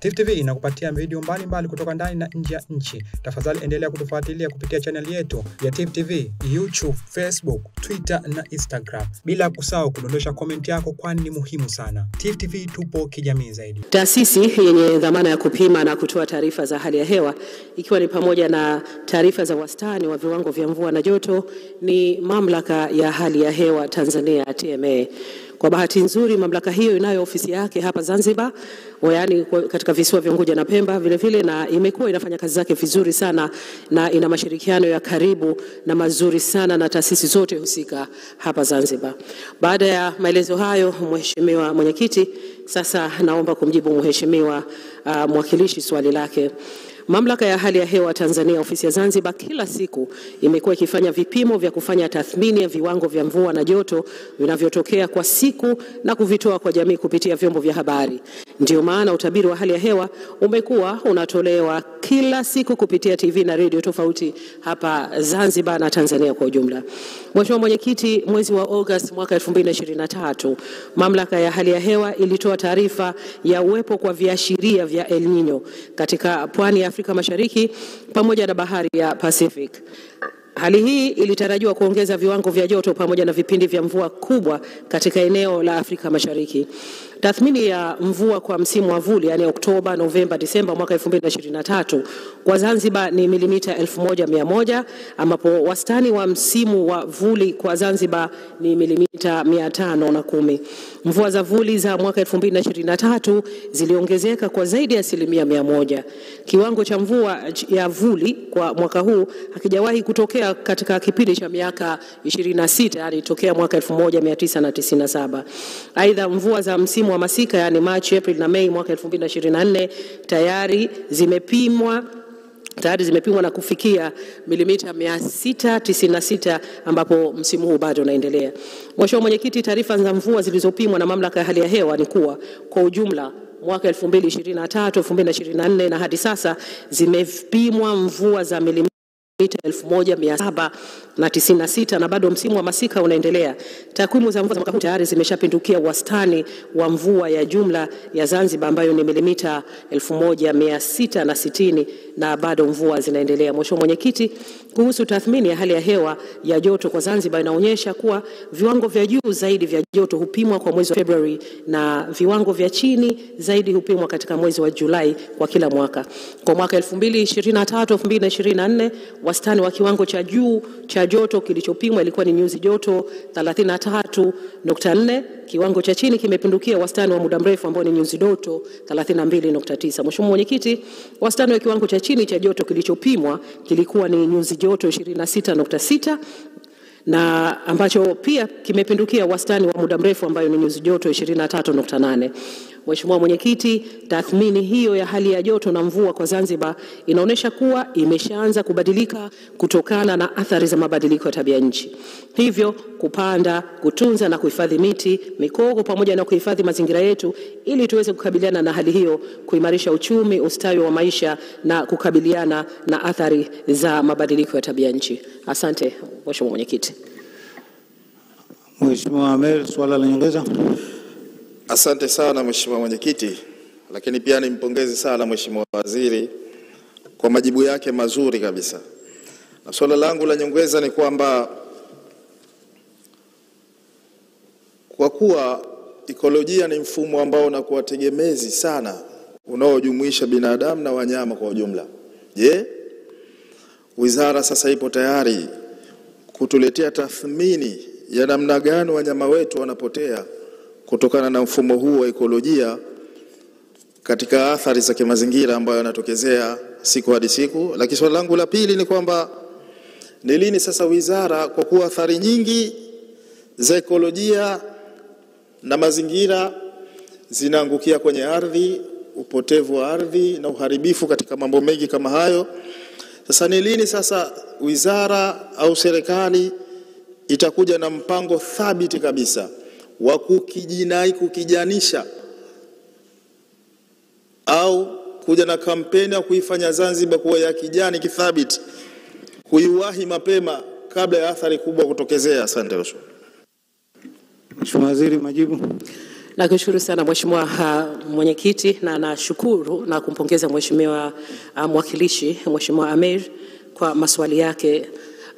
Tifu TV inakupatia video mbalimbali kutoka ndani na nje ya nchi. Tafadhali endelea kutufuatilia kupitia chaneli yetu ya Tifu TV, YouTube, Facebook, Twitter na Instagram, bila kusahau kudondosha komenti yako, kwani ni muhimu sana. Tifu TV tupo kijamii zaidi. Taasisi yenye dhamana ya kupima na kutoa taarifa za hali ya hewa ikiwa ni pamoja na taarifa za wastani wa viwango vya mvua na joto ni Mamlaka ya Hali ya Hewa Tanzania TMA. Kwa bahati nzuri, mamlaka hiyo inayo ofisi yake hapa Zanzibar, yaani katika visiwa vya Unguja na Pemba vile vile, na imekuwa inafanya kazi zake vizuri sana na ina mashirikiano ya karibu na mazuri sana na taasisi zote husika hapa Zanzibar. Baada ya maelezo hayo, Mheshimiwa Mwenyekiti, sasa naomba kumjibu Mheshimiwa uh, mwakilishi swali lake. Mamlaka ya hali ya hewa Tanzania ofisi ya Zanzibar kila siku imekuwa ikifanya vipimo vya kufanya tathmini ya viwango vya mvua na joto vinavyotokea kwa siku na kuvitoa kwa jamii kupitia vyombo vya habari. Ndio maana utabiri wa hali ya hewa umekuwa unatolewa kila siku kupitia TV na redio tofauti hapa Zanzibar na Tanzania kwa ujumla. Mheshimiwa Mwenyekiti, mwezi wa Agosti mwaka 2023, Mamlaka ya hali ya hewa ilitoa taarifa ya uwepo kwa viashiria vya El Nino katika pwani ya Afrika Mashariki pamoja na bahari ya Pacific. Hali hii ilitarajiwa kuongeza viwango vya joto pamoja na vipindi vya mvua kubwa katika eneo la Afrika Mashariki. Tathmini ya mvua kwa msimu wa vuli, yani Oktoba, Novemba, Disemba mwaka 2023 kwa Zanzibar ni milimita 1100 ambapo wastani wa msimu wa vuli kwa Zanzibar ni milimita 510. Mvua za vuli za mwaka 2023 ziliongezeka kwa zaidi ya asilimia 100. Kiwango cha mvua ya vuli kwa mwaka huu hakijawahi kutokea katika kipindi cha miaka 26, yani tokea mwaka 1997. Aidha, mvua za msimu wa masika yani Machi, April na Mei mwaka 2024 tayari zimepimwa tayari zimepimwa na kufikia milimita 696 ambapo msimu huu bado unaendelea. Mheshimiwa Mwenyekiti, taarifa za mvua zilizopimwa na Mamlaka ya Hali ya Hewa ni kuwa kwa ujumla mwaka 2023 2024 na hadi sasa zimepimwa mvua za milimita mia saba na tisini na bado msimu wa masika unaendelea. Takwimu za mvua za mwaka huu tayari zimeshapindukia wastani wa mvua ya jumla ya Zanzibar ambayo ni milimita elfu moja mia sita na sitini na bado mvua zinaendelea. Mheshimiwa Mwenyekiti, kuhusu tathmini ya hali ya hewa ya joto kwa Zanzibar inaonyesha kuwa viwango vya juu zaidi vya joto hupimwa kwa mwezi wa Februari na viwango vya chini zaidi hupimwa katika mwezi wa Julai kwa kila mwaka. Kwa mwaka 2023 2024 wastani wa kiwango cha juu cha joto kilichopimwa ilikuwa ni nyuzi joto 33.4. Kiwango cha chini kimepindukia wastani wa muda mrefu ambao ni nyuzi joto 32.9. Mheshimiwa Mwenyekiti, wastani wa kiwango cha chini cha joto kilichopimwa kilikuwa ni nyuzi joto 26.6 na ambacho pia kimepindukia wastani wa muda mrefu ambayo ni nyuzi joto 23.8. Mheshimiwa Mwenyekiti, tathmini hiyo ya hali ya joto na mvua kwa Zanzibar inaonyesha kuwa imeshaanza kubadilika kutokana na athari za mabadiliko ya tabia nchi. Hivyo kupanda, kutunza na kuhifadhi miti, mikogo pamoja na kuhifadhi mazingira yetu ili tuweze kukabiliana na hali hiyo, kuimarisha uchumi, ustawi wa maisha na kukabiliana na athari za mabadiliko ya tabia nchi. Asante Mheshimiwa Mwenyekiti. Mheshimiwa Amer, swala la nyongeza. Asante sana Mheshimiwa Mwenyekiti, lakini pia nimpongeze sana Mheshimiwa Waziri kwa majibu yake mazuri kabisa. Na swala langu la nyongeza ni kwamba kwa kuwa ikolojia ni mfumo ambao unakuwa tegemezi sana unaojumuisha binadamu na wanyama kwa ujumla. Je, wizara sasa ipo tayari kutuletea tathmini ya namna gani wanyama wetu wanapotea kutokana na mfumo huu wa ekolojia katika athari za kimazingira ambayo yanatokezea siku hadi siku. Lakini swali langu la pili ni kwamba ni lini sasa wizara, kwa kuwa athari nyingi za ekolojia na mazingira zinaangukia kwenye ardhi, upotevu wa ardhi na uharibifu katika mambo mengi kama hayo, sasa ni lini sasa wizara au serikali itakuja na mpango thabiti kabisa wa kukijinai kukijanisha au kuja na kampeni ya kuifanya Zanzibar kuwa ya kijani kithabiti, kuiwahi mapema kabla ya athari kubwa kutokezea. Asante Mheshimiwa. Mheshimiwa Waziri, majibu. Nakushukuru sana Mheshimiwa uh, mwenyekiti na nashukuru na kumpongeza Mheshimiwa uh, mwakilishi Mheshimiwa Amir kwa maswali yake.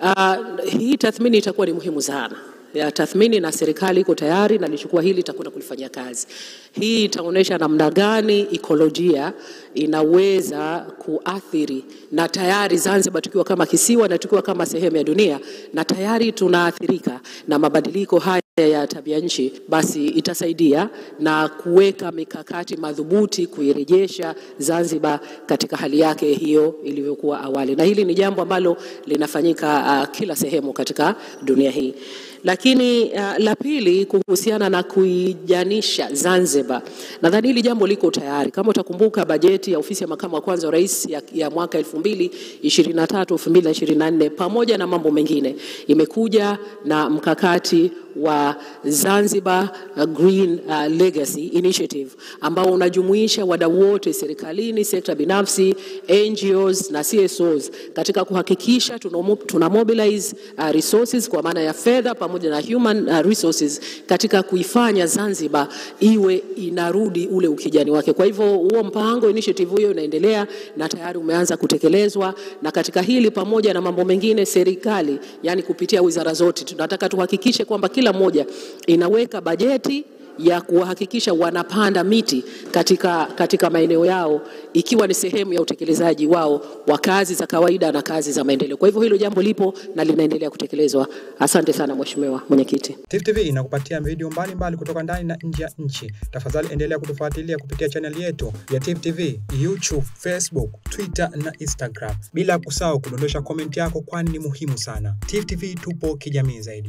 Uh, hii tathmini itakuwa ni muhimu sana ya tathmini na serikali iko tayari na lichukua hili itakwenda kulifanyia kazi. Hii itaonyesha namna gani ikolojia inaweza kuathiri, na tayari Zanzibar tukiwa kama kisiwa na tukiwa kama sehemu ya dunia, na tayari tunaathirika na mabadiliko haya ya tabia nchi, basi itasaidia na kuweka mikakati madhubuti kuirejesha Zanzibar katika hali yake hiyo ilivyokuwa awali, na hili ni jambo ambalo linafanyika uh, kila sehemu katika dunia hii. Lakini uh, la pili kuhusiana na kuijanisha Zanzibar, nadhani hili jambo liko tayari. Kama utakumbuka bajeti ya ofisi ya makamu wa kwanza wa rais ya, ya mwaka 2023 2024 pamoja na mambo mengine imekuja na mkakati wa Zanzibar uh, Green uh, Legacy Initiative ambao unajumuisha wadau wote serikalini, sekta binafsi, NGOs na CSOs katika kuhakikisha tuna, mobilize uh, resources kwa maana ya fedha pamoja na human uh, resources katika kuifanya Zanzibar iwe inarudi ule ukijani wake. Kwa hivyo huo mpango initiative hiyo inaendelea na tayari umeanza kutekelezwa, na katika hili pamoja na mambo mengine, serikali yani kupitia wizara zote tunataka tuhakikishe kwamba kila moja inaweka bajeti ya kuhakikisha wanapanda miti katika, katika maeneo yao ikiwa ni sehemu ya utekelezaji wao wa kazi za kawaida na kazi za maendeleo. Kwa hivyo hilo jambo lipo na linaendelea kutekelezwa. Asante sana Mheshimiwa Mwenyekiti. Tifu TV inakupatia video mbalimbali mbali kutoka ndani na nje ya nchi. Tafadhali endelea kutufuatilia kupitia chaneli yetu ya Tifu TV, YouTube, Facebook, Twitter na Instagram, bila kusahau kudondosha komenti yako, kwani ni muhimu sana. Tifu TV tupo kijamii zaidi.